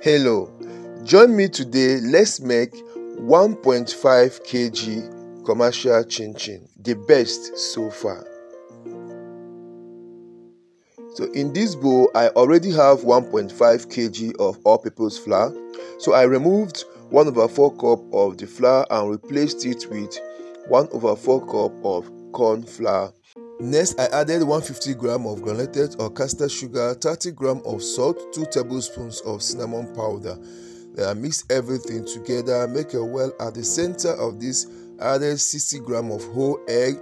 Hello, join me today. Let's make 1.5 kg commercial chin chin, the best so far. So in this bowl, I already have 1.5 kg of all-purpose flour. So I removed 1 over 4 cup of the flour and replaced it with 1 over 4 cup of corn flour. Next, I added 150 gram of granulated or caster sugar, 30 gram of salt, 2 tablespoons of cinnamon powder. Then I mix everything together, make a well at the center of this. Added 60 gram of whole egg,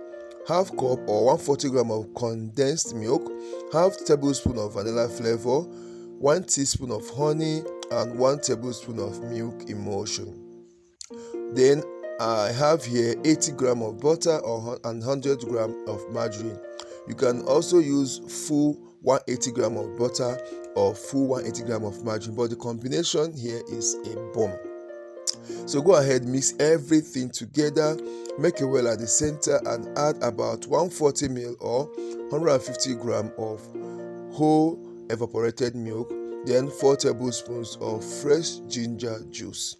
half cup or 140 gram of condensed milk, half tablespoon of vanilla flavor, 1 teaspoon of honey, and 1 tablespoon of milk emulsion. Then I have here 80 gram of butter or and 100 gram of margarine. You can also use full 180 gram of butter or full 180 gram of margarine, but the combination here is a bomb. So go ahead, mix everything together, make a well at the center, and add about 140 ml or 150 gram of whole evaporated milk, then 4 tablespoons of fresh ginger juice.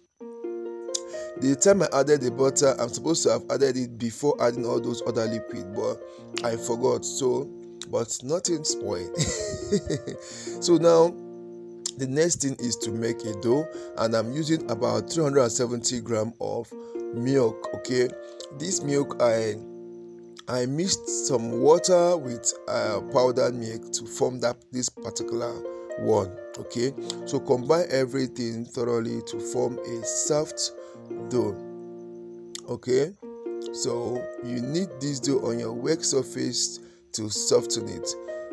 The time I added the butter, I'm supposed to have added it before adding all those other liquid, but I forgot. So, but nothing spoiled. so now the next thing is to make a dough, and I'm using about 370 gram of milk. Okay, this milk I I mixed some water with uh, powdered milk to form that this particular one okay so combine everything thoroughly to form a soft dough okay? So you need this dough on your work surface to soften it.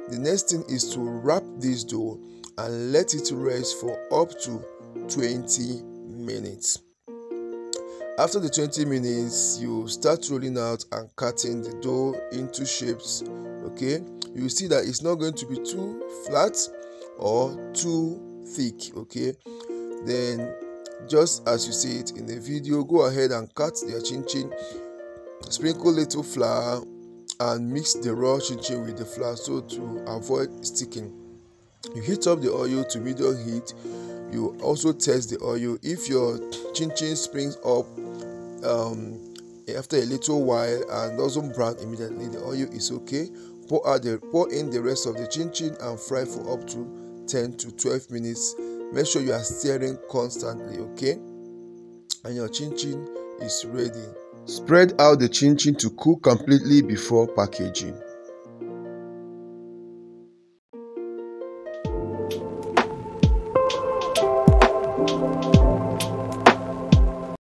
The next thing is to wrap this dough and let it rest for up to 20 minutes. After the 20 minutes you start rolling out and cutting the dough into shapes. Okay? You see that it's not going to be too flat or too thick. Okay? Then just as you see it in the video go ahead and cut your chin chin sprinkle little flour and mix the raw chin chin with the flour so to avoid sticking. You heat up the oil to medium heat. You also test the oil. If your chin chin springs up um, after a little while and doesn't brown immediately the oil is okay. Pour out the pour in the rest of the chin chin and fry for up to 10 to 12 minutes make sure you are stirring constantly okay? And your chin chin is ready. Spread out the chin chin to cook completely before packaging